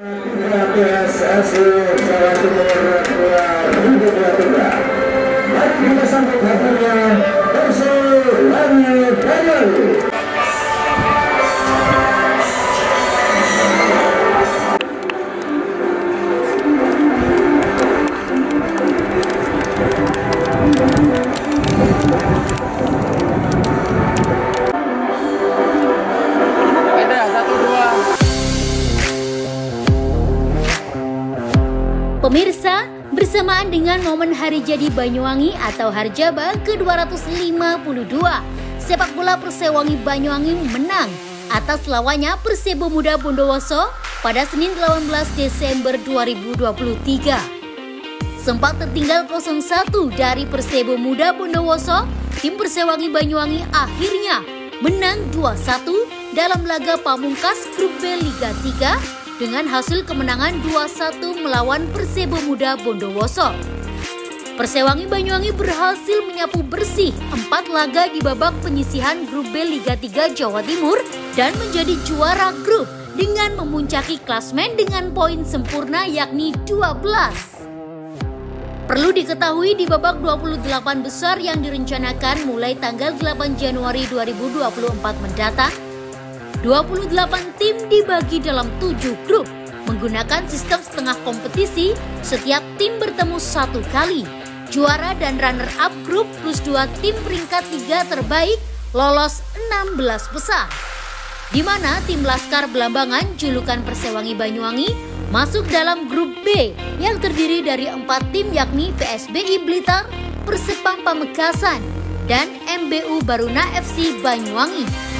PSSI Jawa Timur 2023 Mari kita sambut hadirnya Persib bersamaan dengan momen Hari Jadi Banyuwangi atau Harjaba ke-252, sepak bola Persewangi Banyuwangi menang atas lawannya Persebo Muda Bondowoso pada Senin 18 Desember 2023. Sempat tertinggal 0-1 dari Persebo Muda Bondowoso, tim Persewangi Banyuwangi akhirnya menang 2-1 dalam laga pamungkas grup B Liga 3 dengan hasil kemenangan 2-1 melawan Persebo Muda Bondowoso. Persewangi Banyuwangi berhasil menyapu bersih empat laga di babak penyisihan grup B Liga 3 Jawa Timur dan menjadi juara grup dengan memuncaki klasmen dengan poin sempurna yakni 12. Perlu diketahui di babak 28 besar yang direncanakan mulai tanggal 8 Januari 2024 mendatang, 28 tim dibagi dalam 7 grup menggunakan sistem setengah kompetisi setiap tim bertemu satu kali. Juara dan runner-up grup plus dua tim peringkat 3 terbaik lolos 16 besar. Di mana tim Laskar Belambangan julukan Persewangi Banyuwangi masuk dalam grup B yang terdiri dari empat tim yakni PSBI Blitar, Persepam Pamekasan, dan MBU Baruna FC Banyuwangi.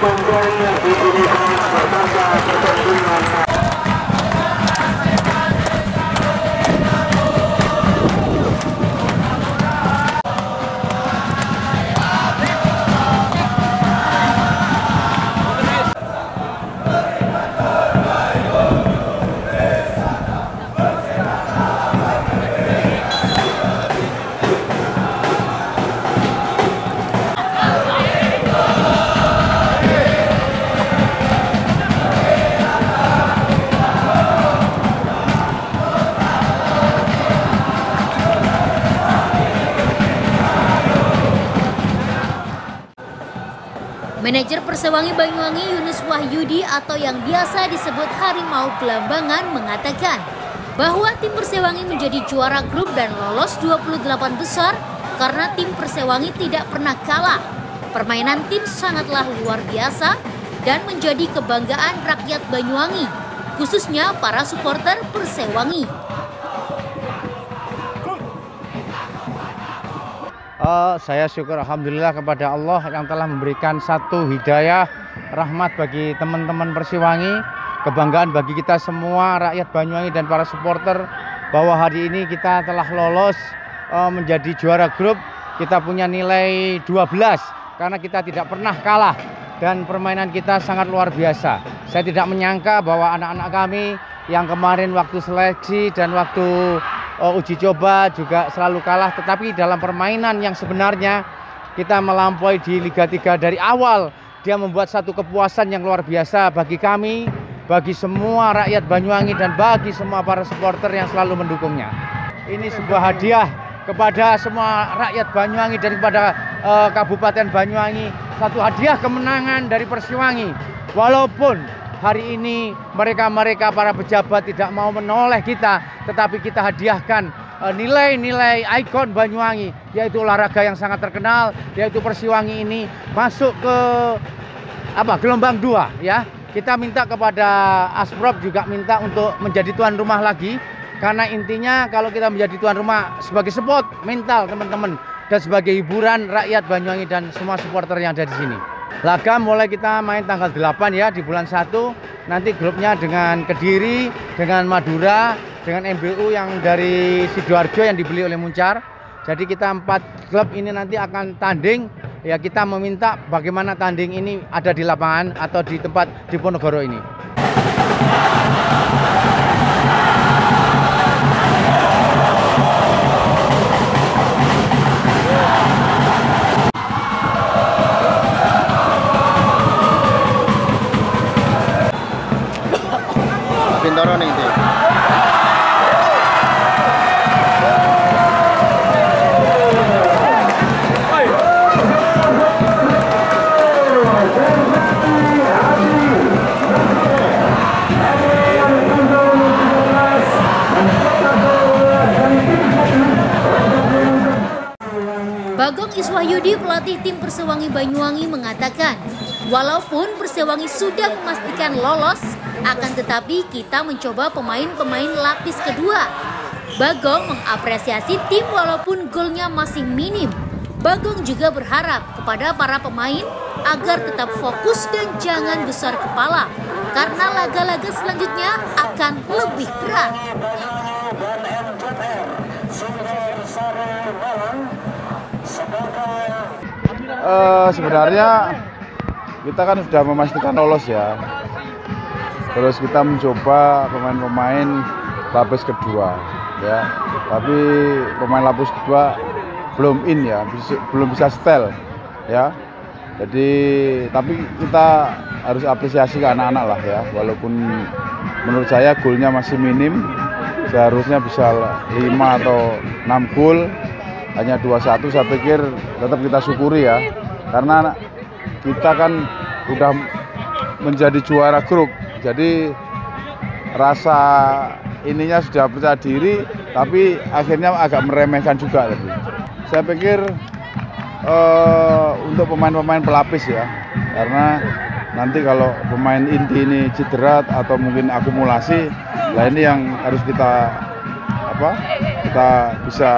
Controlnya di sini sangat bertambah kecenderungan Manajer Persewangi Banyuwangi Yunus Wahyudi atau yang biasa disebut Harimau Belambangan mengatakan bahwa tim Persewangi menjadi juara grup dan lolos 28 besar karena tim Persewangi tidak pernah kalah. Permainan tim sangatlah luar biasa dan menjadi kebanggaan rakyat Banyuwangi, khususnya para supporter Persewangi. Uh, saya syukur Alhamdulillah kepada Allah yang telah memberikan satu hidayah rahmat bagi teman-teman Persiwangi kebanggaan bagi kita semua rakyat Banyuwangi dan para supporter bahwa hari ini kita telah lolos uh, menjadi juara grup. Kita punya nilai 12 karena kita tidak pernah kalah dan permainan kita sangat luar biasa. Saya tidak menyangka bahwa anak-anak kami yang kemarin waktu seleksi dan waktu uh, uji coba juga selalu kalah tetapi dalam permainan yang sebenarnya kita melampaui di Liga 3 dari awal. Dia membuat satu kepuasan yang luar biasa bagi kami, bagi semua rakyat Banyuwangi dan bagi semua para supporter yang selalu mendukungnya. Ini sebuah hadiah kepada semua rakyat Banyuwangi dan kepada uh, Kabupaten Banyuwangi satu hadiah kemenangan dari Persiwangi. Walaupun hari ini mereka-mereka para pejabat tidak mau menoleh kita, tetapi kita hadiahkan eh, nilai-nilai ikon Banyuwangi yaitu olahraga yang sangat terkenal yaitu Persiwangi ini masuk ke apa gelombang dua ya kita minta kepada Asprop juga minta untuk menjadi tuan rumah lagi karena intinya kalau kita menjadi tuan rumah sebagai support mental teman-teman dan sebagai hiburan rakyat Banyuwangi dan semua supporter yang ada di sini. Laga mulai kita main tanggal 8 ya di bulan 1 nanti grupnya dengan Kediri, dengan Madura, dengan MBU yang dari Sidoarjo yang dibeli oleh Muncar. Jadi kita empat klub ini nanti akan tanding ya kita meminta bagaimana tanding ini ada di lapangan atau di tempat di Ponorogo ini. Bagong Iswahyudi pelatih tim Persewangi Banyuwangi mengatakan, walaupun Persewangi sudah memastikan lolos, akan tetapi kita mencoba pemain-pemain lapis kedua. Bagong mengapresiasi tim walaupun golnya masih minim. Bagong juga berharap kepada para pemain agar tetap fokus dan jangan besar kepala karena laga-laga selanjutnya akan lebih berat. Uh, sebenarnya kita kan sudah memastikan lolos ya. Terus kita mencoba pemain-pemain lapis kedua ya. Tapi pemain lapis kedua belum in ya, belum bisa setel ya. Jadi tapi kita harus apresiasi ke anak-anak lah ya. Walaupun menurut saya golnya masih minim, seharusnya bisa 5 atau 6 gol hanya 2-1 saya pikir tetap kita syukuri ya karena kita kan udah menjadi juara grup. Jadi rasa ininya sudah percaya diri tapi akhirnya agak meremehkan juga tadi saya pikir uh, untuk pemain-pemain pelapis ya. Karena nanti kalau pemain inti ini cedera atau mungkin akumulasi lah ini yang harus kita apa kita bisa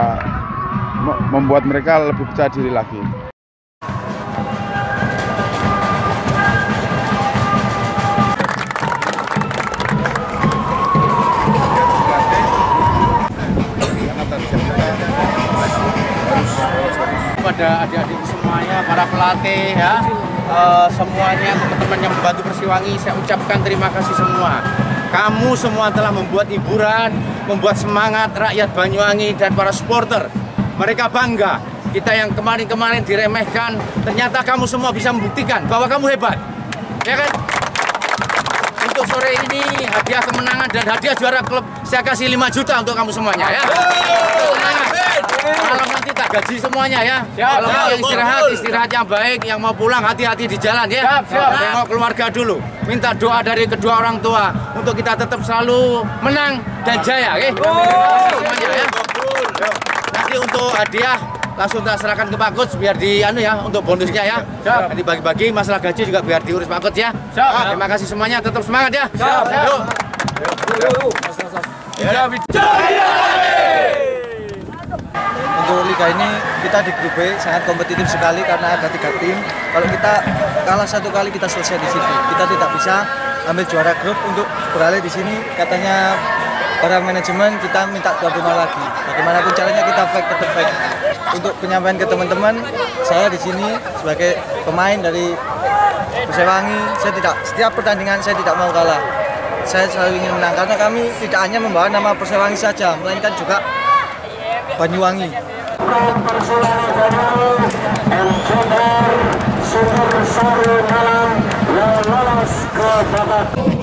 membuat mereka lebih percaya diri lagi. Pada adik-adik semuanya, para pelatih ya, uh, semuanya teman-teman yang membantu Persiwangi, saya ucapkan terima kasih semua. Kamu semua telah membuat hiburan, membuat semangat rakyat Banyuwangi dan para supporter mereka bangga. Kita yang kemarin-kemarin diremehkan, ternyata kamu semua bisa membuktikan bahwa kamu hebat. Ya kan? Untuk sore ini hadiah kemenangan dan hadiah juara klub saya kasih 5 juta untuk kamu semuanya ya. Malam nanti tak gaji semuanya ya. Kalau mau istirahat, istirahat yang baik, yang mau pulang hati-hati di jalan ya. Siap, siap. Tengok keluarga dulu. Minta doa dari kedua orang tua untuk kita tetap selalu menang dan jaya, oke? Semuanya ya nanti untuk hadiah langsung tak serahkan ke Pak Coach biar di anu ya untuk bonusnya ya. Siap. Nanti bagi-bagi masalah gaji juga biar diurus Pak Coach ya. Siap. Terima kasih semuanya tetap semangat ya. Siap. Yuk. Ya, untuk liga ini kita di grup B sangat kompetitif sekali karena ada tiga tim. Kalau kita kalah satu kali kita selesai di situ. Kita tidak bisa ambil juara grup untuk beralih di sini. Katanya para manajemen kita minta tuan rumah lagi. Bagaimanapun caranya kita fight tetap fight. Untuk penyampaian ke teman-teman, saya di sini sebagai pemain dari Persewangi, saya tidak setiap pertandingan saya tidak mau kalah. Saya selalu ingin menang karena kami tidak hanya membawa nama Persewangi saja, melainkan juga Banyuwangi. Persilangan Banyuwangi MCR Sumber Sari Malang yang lolos ke babak